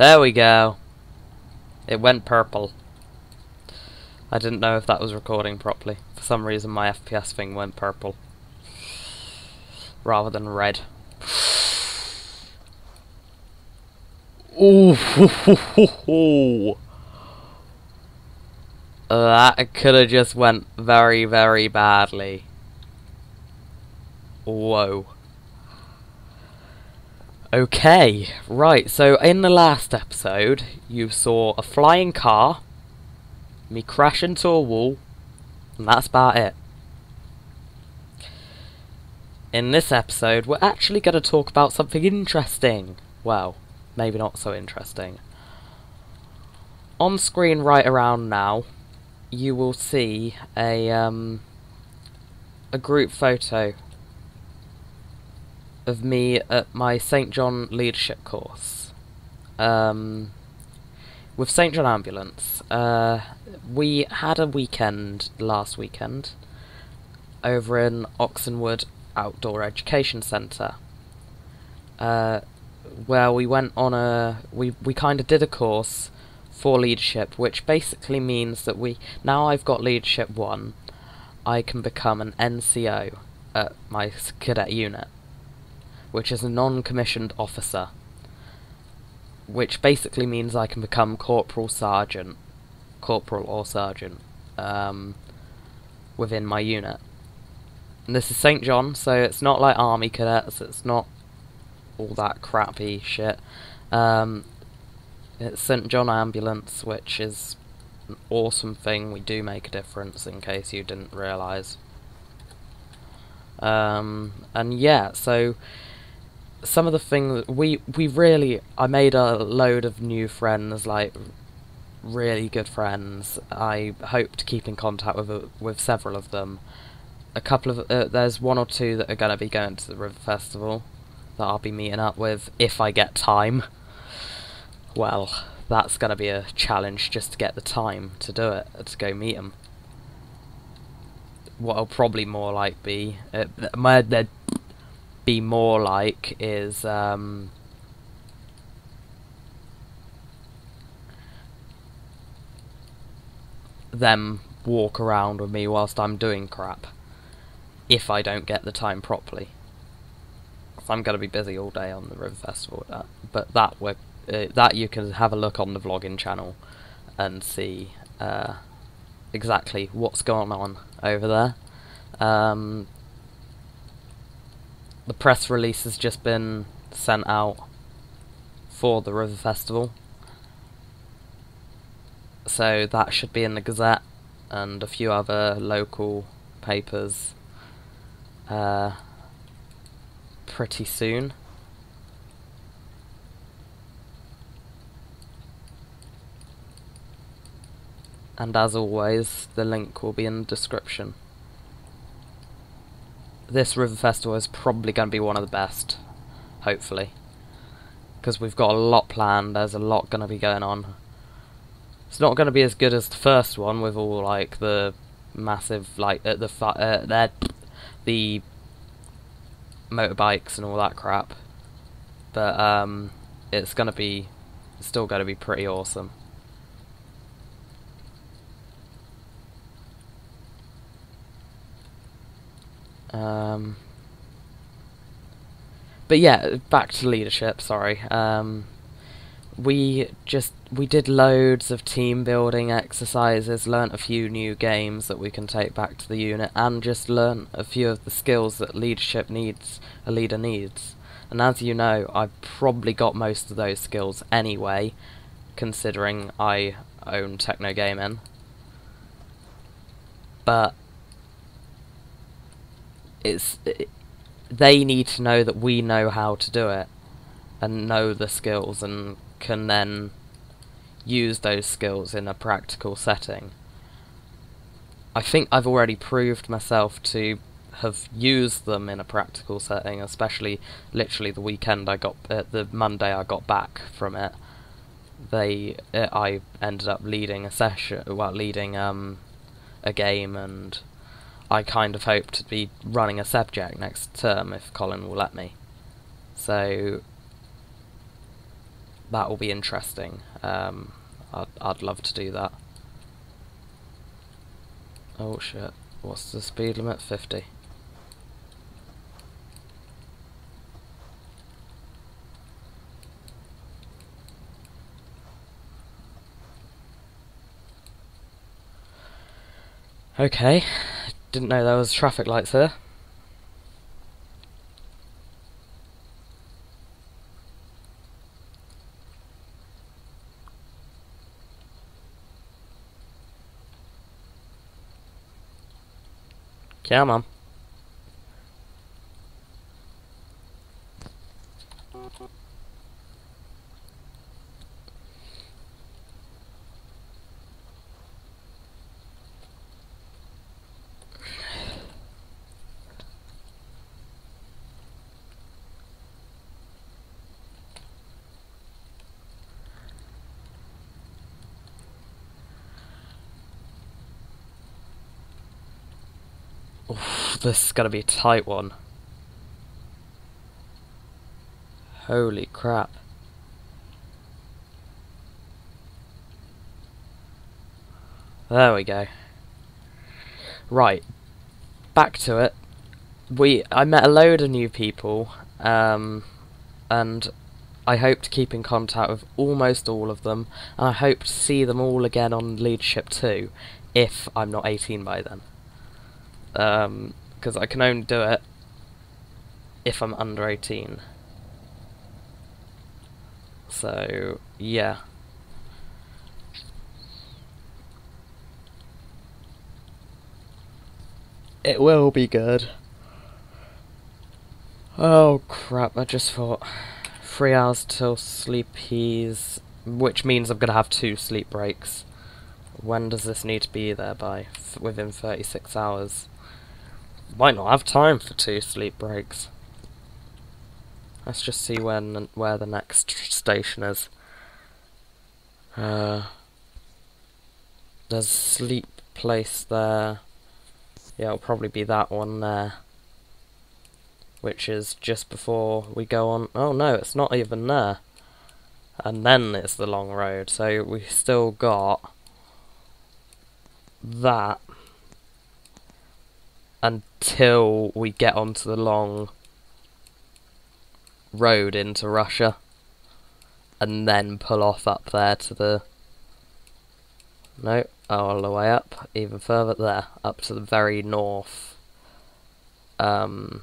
There we go. It went purple. I didn't know if that was recording properly. For some reason my FPS thing went purple. Rather than red. Ooh. That could have just went very, very badly. Whoa. Okay, right, so in the last episode, you saw a flying car, me crash into a wall, and that's about it. In this episode, we're actually going to talk about something interesting. Well, maybe not so interesting. On screen right around now, you will see a, um, a group photo of me at my St. John leadership course. Um, with St. John Ambulance. Uh, we had a weekend last weekend over in Oxenwood Outdoor Education Centre. Uh, where we went on a we we kind of did a course for leadership, which basically means that we now I've got leadership one, I can become an NCO at my cadet unit which is a non-commissioned officer, which basically means I can become corporal sergeant, corporal or sergeant, um, within my unit. And this is St. John, so it's not like army cadets, it's not all that crappy shit. Um, it's St. John Ambulance, which is an awesome thing. We do make a difference, in case you didn't realise. Um, and yeah, so some of the things we we really I made a load of new friends, like really good friends. I hope to keep in contact with with several of them. A couple of uh, there's one or two that are going to be going to the River Festival that I'll be meeting up with if I get time. Well, that's going to be a challenge just to get the time to do it to go meet them. What'll probably more like be uh, my they're be more like is um, them walk around with me whilst I'm doing crap if I don't get the time properly. I'm going to be busy all day on the River Festival that. But that we uh, that you can have a look on the vlogging channel and see uh, exactly what's going on over there. Um, the press release has just been sent out for the River Festival. So that should be in the Gazette and a few other local papers uh, pretty soon. And as always, the link will be in the description this River Festival is probably going to be one of the best, hopefully. Because we've got a lot planned, there's a lot going to be going on. It's not going to be as good as the first one with all like the massive like uh, the uh, the motorbikes and all that crap. But um, it's going to be still going to be pretty awesome. Um, but yeah, back to leadership. Sorry. Um, we just we did loads of team building exercises, learnt a few new games that we can take back to the unit, and just learnt a few of the skills that leadership needs, a leader needs. And as you know, I've probably got most of those skills anyway, considering I own Techno Gaming. But it's it, they need to know that we know how to do it and know the skills and can then use those skills in a practical setting. I think I've already proved myself to have used them in a practical setting, especially literally the weekend I got, uh, the Monday I got back from it. They, uh, I ended up leading a session, well, leading um, a game and I kind of hope to be running a subject next term if Colin will let me. So that will be interesting. Um, I'd I'd love to do that. Oh shit! What's the speed limit? Fifty. Okay, didn't know there was traffic lights here. Come on. Oof, this is gonna be a tight one. Holy crap. There we go. Right. Back to it. We I met a load of new people, um, and I hope to keep in contact with almost all of them, and I hope to see them all again on Leadership 2, if I'm not 18 by then because um, I can only do it if I'm under 18. So, yeah. It will be good. Oh crap, I just thought three hours till sleepies, which means I'm gonna have two sleep breaks. When does this need to be there by? F within 36 hours might not have time for two sleep breaks. Let's just see when where the next station is. Uh, there's sleep place there. Yeah, it'll probably be that one there. Which is just before we go on. Oh no, it's not even there. And then it's the long road, so we've still got that until we get onto the long road into Russia and then pull off up there to the no all the way up even further there up to the very north um,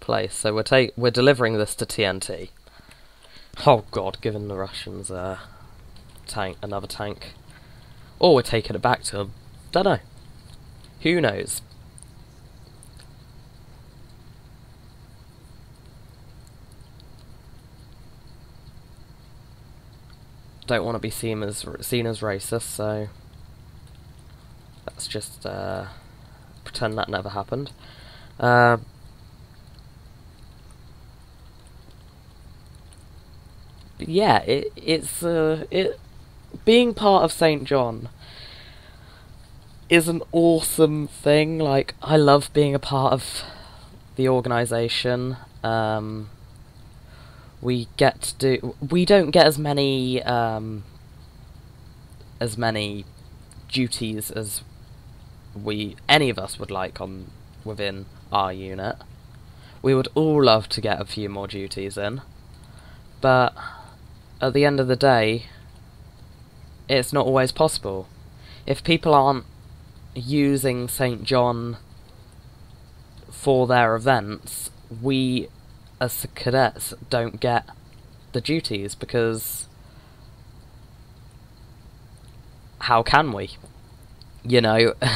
place. So we're take we're delivering this to TNT oh god giving the Russians a tank another tank. Or we're taking it back to them don't know who knows don't want to be seen as seen as racist, so let's just uh, pretend that never happened. Uh, yeah, it it's uh, it being part of St. John is an awesome thing. Like I love being a part of the organisation. Um, we get to do we don't get as many um, as many duties as we any of us would like on within our unit. We would all love to get a few more duties in, but at the end of the day, it's not always possible. If people aren't using St. John for their events, we as the cadets don't get the duties because how can we? You know,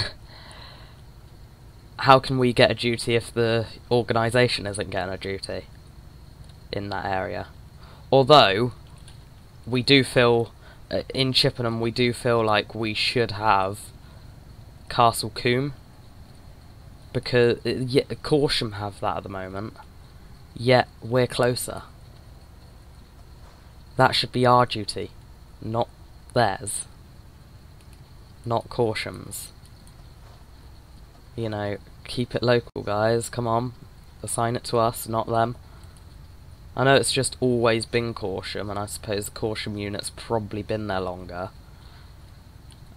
how can we get a duty if the organisation isn't getting a duty in that area? Although, we do feel, uh, in Chippenham, we do feel like we should have Castle Combe, because, uh, yeah, Corsham have that at the moment. Yet we're closer. That should be our duty, not theirs. Not Corsham's. You know, keep it local, guys. Come on. Assign it to us, not them. I know it's just always been Caution, and I suppose the Corsham unit's probably been there longer.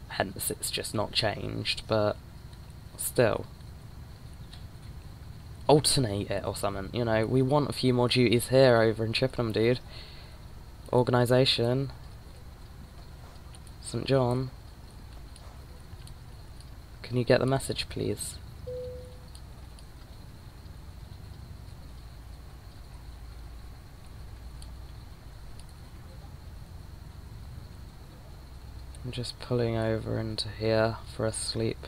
Hence, it's just not changed, but still. Alternate it or something, you know, we want a few more duties here over in Chippenham, dude. Organisation. St John. Can you get the message, please? I'm just pulling over into here for a sleep.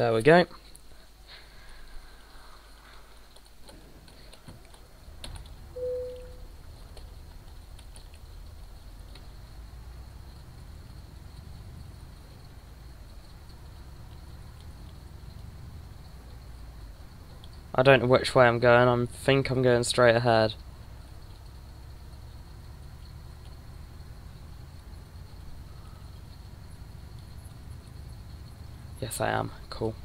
There we go. I don't know which way I'm going, I think I'm going straight ahead. Yes I am, cool.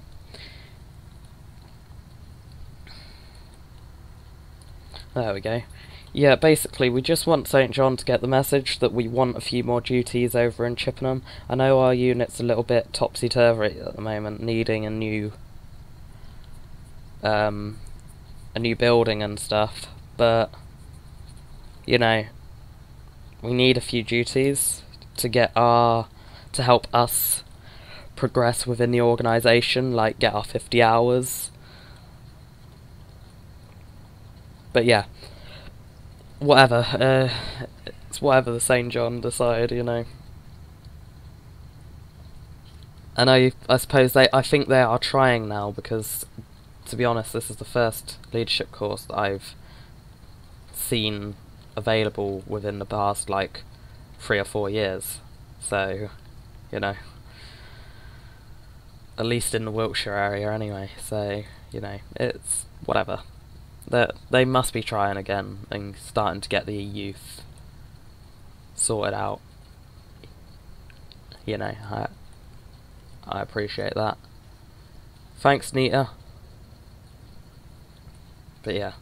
There we go. Yeah, basically, we just want St. John to get the message that we want a few more duties over in Chippenham. I know our unit's a little bit topsy-turvy at the moment, needing a new um, a new building and stuff, but you know, we need a few duties to get our to help us progress within the organization, like get our 50 hours. But yeah, whatever. Uh, it's whatever the St. John decide, you know. And I, I suppose they, I think they are trying now because to be honest, this is the first leadership course that I've seen available within the past like three or four years. So, you know, at least in the Wiltshire area anyway. So, you know, it's whatever. They they must be trying again and starting to get the youth sorted out. You know, I I appreciate that. Thanks, Nita. But yeah.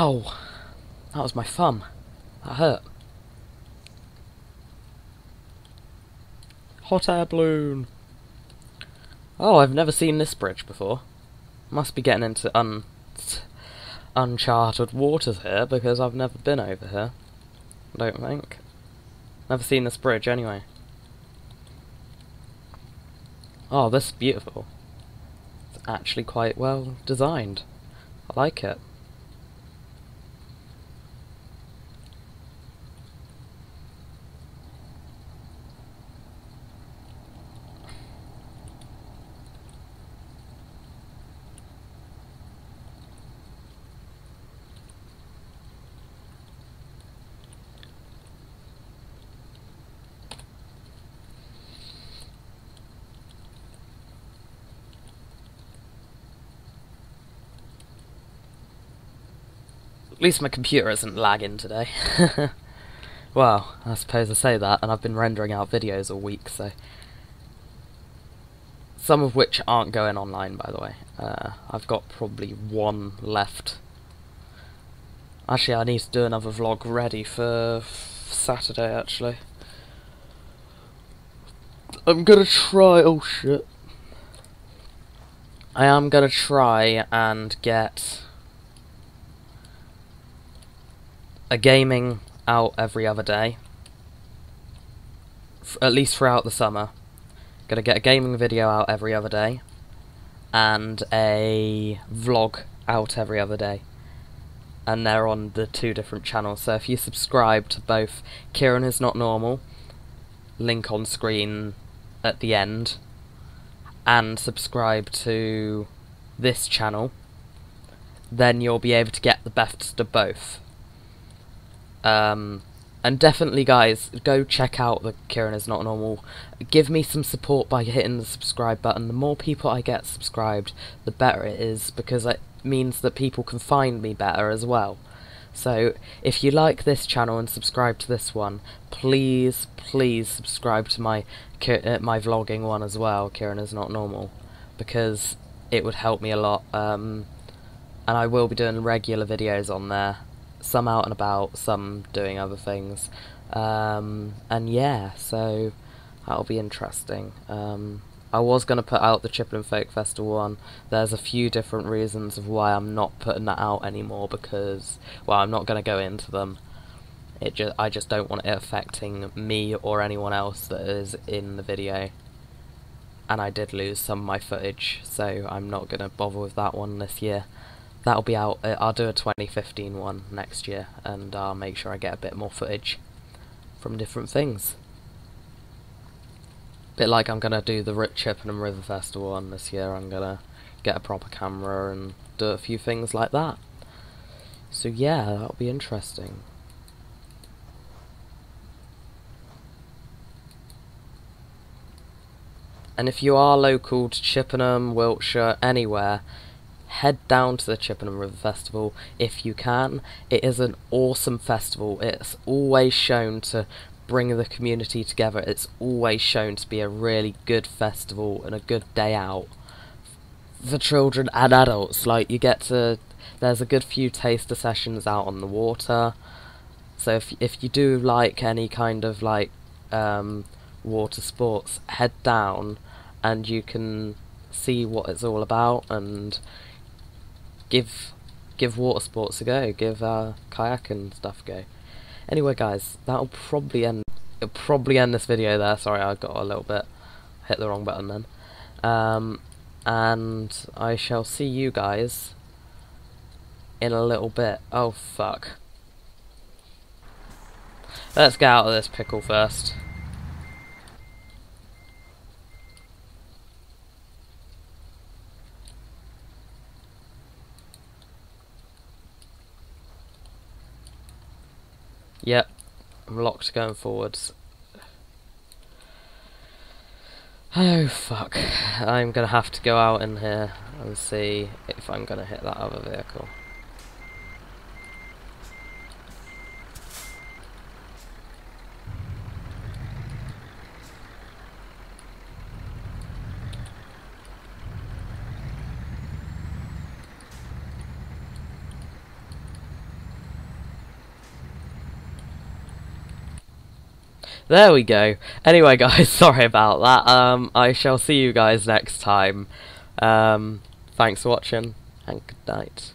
Ow! That was my thumb. That hurt. Hot air balloon! Oh, I've never seen this bridge before. Must be getting into un uncharted waters here because I've never been over here. I don't think. Never seen this bridge anyway. Oh, this is beautiful. It's actually quite well designed. I like it. At least my computer isn't lagging today. well, I suppose I say that, and I've been rendering out videos all week, so... Some of which aren't going online, by the way. Uh, I've got probably one left. Actually, I need to do another vlog ready for Saturday, actually. I'm gonna try... Oh, shit. I am gonna try and get a gaming out every other day, at least throughout the summer, Gonna get a gaming video out every other day, and a vlog out every other day. And they're on the two different channels. So if you subscribe to both Kieran is not normal, link on screen at the end, and subscribe to this channel, then you'll be able to get the best of both. Um, and definitely, guys, go check out the Kieran is Not Normal. Give me some support by hitting the subscribe button. The more people I get subscribed, the better it is, because it means that people can find me better as well. So, if you like this channel and subscribe to this one, please, please subscribe to my uh, my vlogging one as well, Kieran is Not Normal, because it would help me a lot. Um, and I will be doing regular videos on there some out and about, some doing other things. Um, and yeah, so that'll be interesting. Um, I was going to put out the Chippenham Folk Festival one. There's a few different reasons of why I'm not putting that out anymore because, well, I'm not going to go into them. It just, I just don't want it affecting me or anyone else that is in the video. And I did lose some of my footage, so I'm not going to bother with that one this year that'll be out. Uh, I'll do a 2015 one next year, and I'll make sure I get a bit more footage from different things. Bit like I'm gonna do the Rip Chippenham River Festival one this year. I'm gonna get a proper camera and do a few things like that. So yeah, that'll be interesting. And if you are local to Chippenham, Wiltshire, anywhere, head down to the Chippenham River Festival if you can. It is an awesome festival. It's always shown to bring the community together. It's always shown to be a really good festival and a good day out for children and adults. Like you get to, there's a good few taster sessions out on the water. So if if you do like any kind of like um, water sports, head down and you can see what it's all about and give give water sports a go, give uh, kayak and stuff a go. Anyway, guys, that'll probably end. It'll probably end this video there. Sorry, I got a little bit hit the wrong button then. Um, and I shall see you guys in a little bit. Oh fuck. Let's get out of this pickle first. Yep, I'm locked going forwards. Oh fuck. I'm gonna have to go out in here and see if I'm gonna hit that other vehicle. There we go. Anyway, guys, sorry about that. Um, I shall see you guys next time. Um, thanks for watching, and good night.